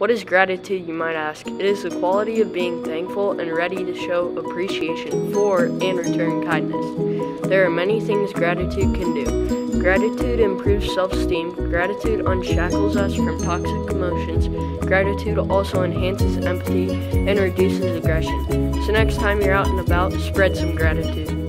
What is gratitude, you might ask? It is the quality of being thankful and ready to show appreciation for and return kindness. There are many things gratitude can do. Gratitude improves self esteem. Gratitude unshackles us from toxic emotions. Gratitude also enhances empathy and reduces aggression. So, next time you're out and about, spread some gratitude.